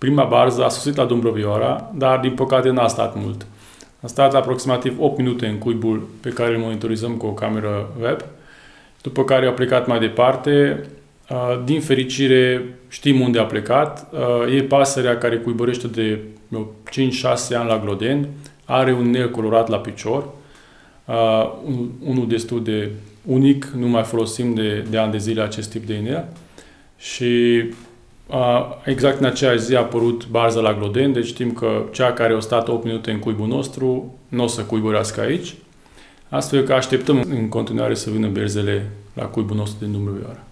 prima barză a sosit la Dumbrovioara, dar din păcate n-a stat mult. A stat aproximativ 8 minute în cuibul pe care îl monitorizăm cu o cameră web, după care a plecat mai departe. Din fericire știm unde a plecat. E pasărea care cuibărește de 5-6 ani la Gloden, are un nel colorat la picior, unul destul de unic, nu mai folosim de, de ani de zile acest tip de inel. Și exact în aceeași zi a apărut barza la Gloden, deci știm că cea care a stat 8 minute în cuibul nostru nu o să cuibărească aici. Astfel că așteptăm în continuare să vină berzele la cuibul nostru din Dumbrăvioara.